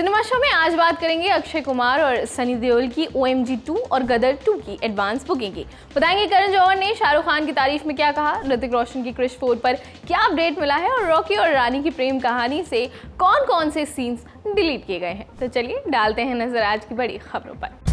Cinema show में आज बात करेंगे अक्षय कुमार और सनी देओल की ओ एम जी टू और गदर टू की एडवांस बुकिंग की। बताएँगे करण जौहर ने शाहरुख खान की तारीफ़ में क्या कहा, ऋतिक रोशन की क्रिश फोर पर क्या अपडेट मिला है और रॉकी और रानी की प्रेम कहानी से कौन कौन से सीन्स डिलीट किए गए हैं। तो चलिए, डालते हैं नज़र आज की बड़ी खबरों पर।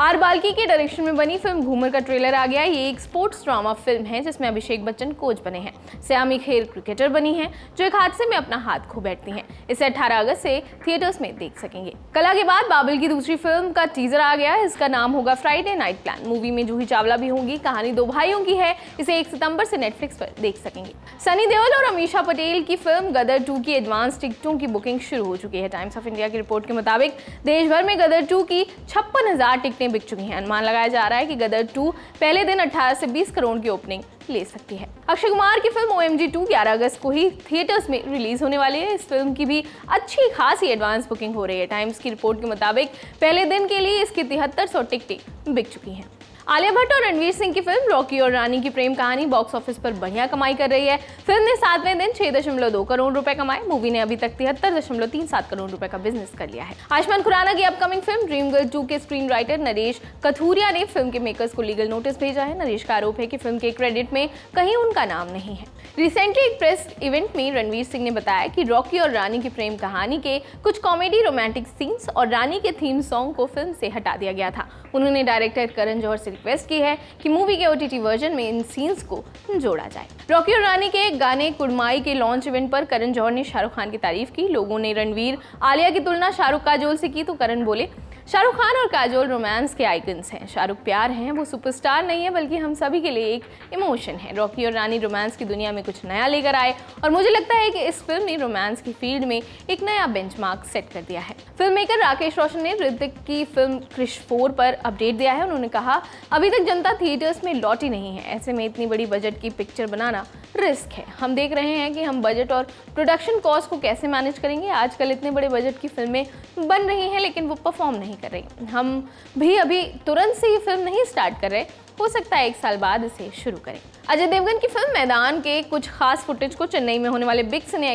आर बाल्की के डायरेक्शन में बनी फ़िल्म घूमर का ट्रेलर आ गया। ये एक स्पोर्ट्स ड्रामा फ़िल्म है, जिसमें अभिषेक बच्चन कोच बने हैं। श्यामी खेर क्रिकेटर बनी हैं, जो एक हादसे में अपना हाथ खो बैठती हैं। इसे 18 अगस्त से थिएटर्स में देख सकेंगे। कला के बाद बाबुल की दूसरी फ़िल्म का टीजर आ गया। इसका नाम होगा फ्राइडे नाइट प्लान मूवी में जूही चावला भी होंगी। कहानी दो भाइयों की है। इसे एक सितंबर से नेटफ्लिक्स पर देख सकेंगे। सनी देओल और अमीशा पटेल की फ़िल्म गदर टू की एडवांस टिकटों की बुकिंग शुरू हो चुकी है। टाइम्स ऑफ़ इंडिया की रिपोर्ट के मुताबिक देश भर में गदर टू की छप्पन हज़ार बिक चुकी हैं। अनुमान लगाया जा रहा है कि गदर टू पहले दिन 18 से 20 करोड़ की ओपनिंग ले सकती है। अक्षय कुमार की film O M G two ग्यारह अगस्त को ही थिएटर्स में रिलीज़ होने वाली है। इस फ़िल्म की भी अच्छी खासी एडवांस बुकिंग हो रही है। टाइम्स की रिपोर्ट के मुताबिक पहले दिन के लिए इसकी तिहत्तर सौ टिकटें बिक चुकी हैं। आलिया भट्ट और रणवीर सिंह की फ़िल्म रॉकी और रानी की प्रेम कहानी बॉक्स ऑफ़िस पर बढ़िया कमाई कर रही है। फ़िल्म ने सातवें दिन छह दशमलव दो करोड़ रुपए कमाए। मूवी ने अभी तक तिहत्तर दशमलव तीन सात करोड़ रुपए का बिज़नेस कर लिया है। आयुष्मान खुराना की upcoming film Dream Girl two के स्क्रीन राइटर नरेश कथूरिया ने फ़िल्म के मेकर्स को लीगल नोटिस भेजा है। नरेश का आरोप है की फ़िल्म के क्रेडिट में कहीं उनका नाम नहीं है। रिसेंटली एक प्रेस इवेंट में रणवीर सिंह ने बताया कि रॉकी और रानी की प्रेम कहानी के कुछ कॉमेडी रोमांटिक सीन्स और रानी के थीम सॉन्ग को फ़िल्म से हटा दिया गया था। उन्होंने डायरेक्टर करण जौहर से रिक्वेस्ट की है कि मूवी के ओटीटी वर्जन में इन सीन्स को जोड़ा जाए। रॉकी और रानी के गाने कुड़माई के लॉन्च इवेंट पर करण जौहर ने शाहरुख खान की तारीफ़ की। लोगों ने रणवीर, आलिया की तुलना शाहरुख काजोल से की तो करण बोले शाहरुख खान और काजोल रोमांस के आइकन्स हैं। शाहरुख प्यार हैं, वो सुपरस्टार नहीं है, बल्कि हम सभी के लिए एक इमोशन है। रॉकी और रानी रोमांस की दुनिया में कुछ नया लेकर आए और मुझे लगता है कि इस फ़िल्म ने रोमांस की फ़ील्ड में एक नया बेंचमार्क सेट कर दिया है। फ़िल्म मेकर राकेश रोशन ने ऋतिक की फ़िल्म क्रिश फोर पर अपडेट दिया है। उन्होंने कहा, अभी तक जनता थिएटर्स में लौटी नहीं है। ऐसे में इतनी बड़ी बजट की पिक्चर बनाना रिस्क है। हम देख रहे हैं कि हम बजट और प्रोडक्शन कॉस्ट को कैसे मैनेज करेंगे। आजकल इतने बड़े बजट की फ़िल्में बन रही हैं, लेकिन वो परफॉर्म नहीं कर रही। हम भी अभी तुरंत से ये फ़िल्म नहीं स्टार्ट कर रहे। हो सकता है एक साल बाद इसे शुरू करें। अजय देवगन की फ़िल्म मैदान के कुछ खास फुटेज को चेन्नई में होने वाले बिग सिने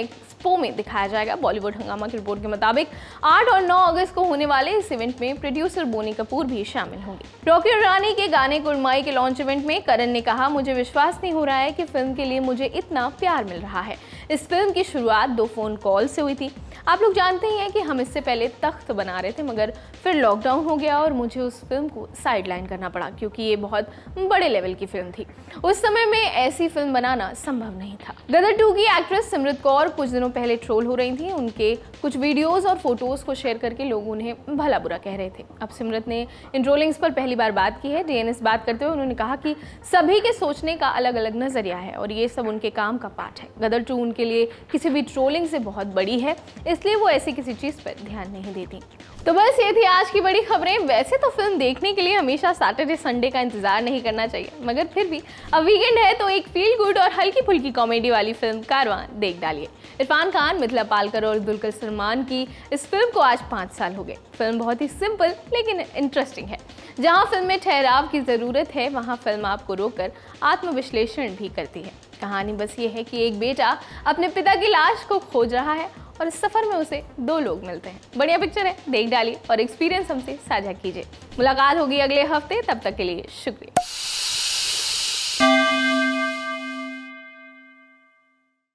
एक्सपो में दिखाया जाएगा बॉलीवुड हंगामा की रिपोर्ट के मुताबिक आठ और नौ अगस्त को होने वाले इस इवेंट में प्रोड्यूसर बोनी कपूर भी शामिल होंगे। रॉकी और रानी के गाने कुरमाई के लॉन्च इवेंट में करण ने कहा, मुझे विश्वास नहीं हो रहा है कि फ़िल्म के लिए मुझे इतना प्यार मिल रहा है। इस फ़िल्म की शुरुआत दो फ़ोन कॉल से हुई थी। आप लोग जानते ही हैं कि हम इससे पहले तख्त बना रहे थे, मगर फिर लॉकडाउन हो गया और मुझे उस फ़िल्म को साइड लाइन करना पड़ा, क्योंकि ये बहुत बड़े लेवल की फ़िल्म थी। उस समय में ऐसी फ़िल्म बनाना संभव नहीं था। गदर टू की एक्ट्रेस सिमरत कौर कुछ दिनों पहले ट्रोल हो रही थी। उनके कुछ वीडियोस और फ़ोटोज़ को शेयर करके लोग उन्हें भला बुरा कह रहे थे। अब सिमरत ने इन ट्रोलिंग्स पर पहली बार बात की है। डीएनएस बात करते हुए उन्होंने कहा कि सभी के सोचने का अलग अलग नज़रिया है और ये सब उनके काम का पार्ट है। गदर टू लिए किसी भी ट्रोलिंग से बहुत बड़ी है, इसलिए वो ऐसी किसी चीज़ पर ध्यान नहीं देती। तो बस ये थी आज की बड़ी खबरें। वैसे तो फ़िल्म देखने के लिए हमेशा सैटरडे संडे का इंतज़ार नहीं करना चाहिए, मगर फिर भी अब वीकेंड है तो एक फील गुड और हल्की फुल्की कॉमेडी वाली फ़िल्म कारवान देख डालिए। इरफान खान, मिथिला पालकर और दुलकर सलमान की इस फ़िल्म को आज पाँच साल हो गए। फ़िल्म बहुत ही सिंपल लेकिन इंटरेस्टिंग है। जहाँ फ़िल्म में ठहराव की ज़रूरत है, वहाँ फ़िल्म आपको रोककर आत्मविश्लेषण भी करती है। कहानी बस ये है कि एक बेटा अपने पिता की लाश को खोज रहा है और इस सफ़र में उसे दो लोग मिलते हैं। बढ़िया पिक्चर है, देख डालिए और एक्सपीरियंस हमसे साझा कीजिए। मुलाकात होगी अगले हफ़्ते, तब तक के लिए शुक्रिया।